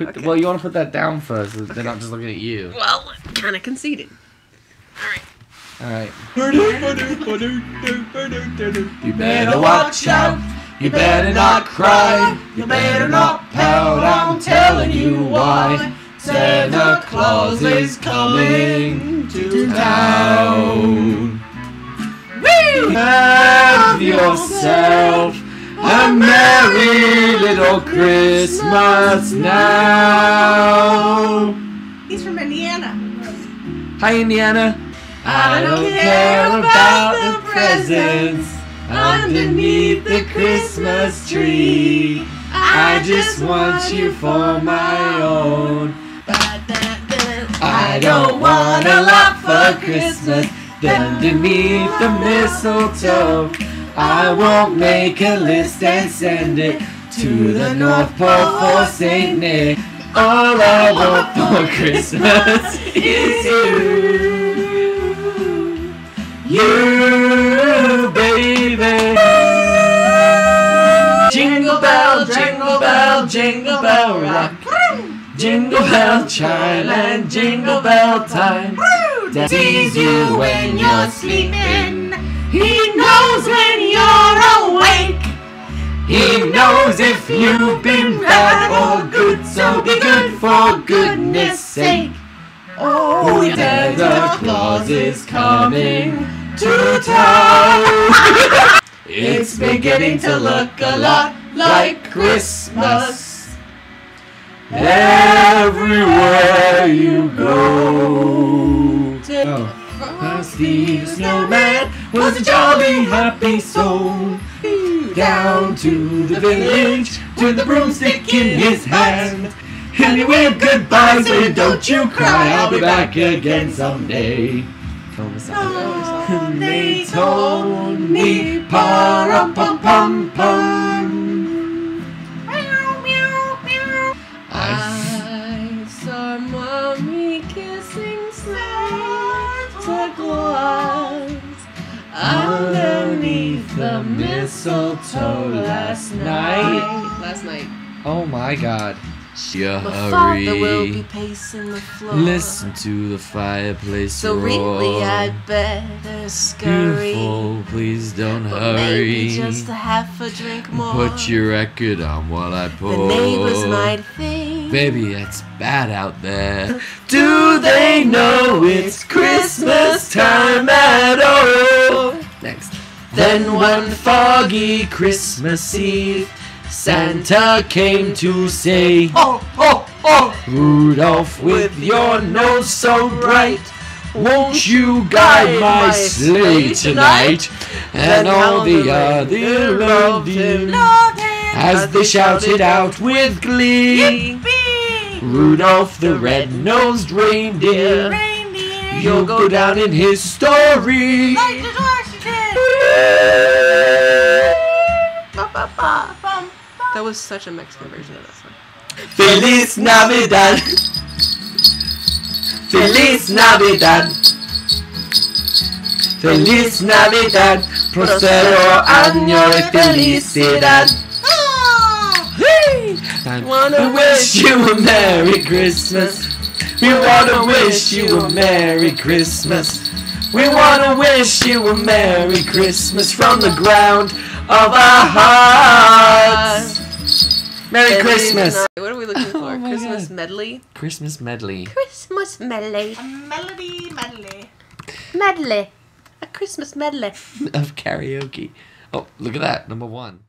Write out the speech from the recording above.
Put Okay. well, you want to put that down first. so They're not just looking at you. Well, kind of conceded. All right. Alright. You better watch out. You better not cry. You better not pout. I'm telling you why. Santa Claus is coming to town. Have yourself a merry little Christmas now. He's from Indiana. Hi, Indiana. I don't care about the presents underneath the Christmas tree. I just want you for my own. I don't want a lot for Christmas underneath the mistletoe. I won't make a list and send it to the North Pole for Saint Nick. All I want for Christmas is you. You, baby. Jingle bell, jingle bell, jingle bell rock. Jingle bell chime and jingle bell time. Sees you when you're sleeping. He knows when you're awake. He knows if you've been bad or good, so be good for goodness sake. Oh, Santa Claus is coming to town. it's beginning to look a lot like Christmas. Everywhere you go. Oh. The Snowman was a jolly happy soul. Down to the village with the broomstick in his hand. And he waved goodbye, saying, Don't you cry, I'll be back again someday. Oh. They told me, pa pum pum pum. I saw mommy underneath the mistletoe last night. Last night. Oh my God. Yeah, My father will be pacing the floor. Listen to the fireplace So roar. really, I'd better scurry. Beautiful, please don't But maybe hurry. just a half a drink more. Put your record on while I pour. The neighbors might think. Baby, it's bad out there. Do they know it's Christmas time at all? Then one foggy Christmas Eve, Santa came to say, Oh, oh, oh, Rudolph, with your nose so bright, won't you guide my sleigh tonight? And all the other loved him as they shouted out with glee. Rudolph the red-nosed reindeer, you'll go down in history. That was such a Mexican version of that song. Feliz Navidad. Feliz Navidad. Feliz Navidad. Prospero año y felicidad. Ah! I wanna wish you a Merry Christmas. We wanna wish you a Merry Christmas. We wanna wish you a Merry Christmas from the ground of our hearts. Merry Christmas. What are we looking oh for? Oh Christmas God. medley? Christmas medley. Christmas medley. A melody medley. Medley. A Christmas medley. of karaoke. Oh, look at that. Number one.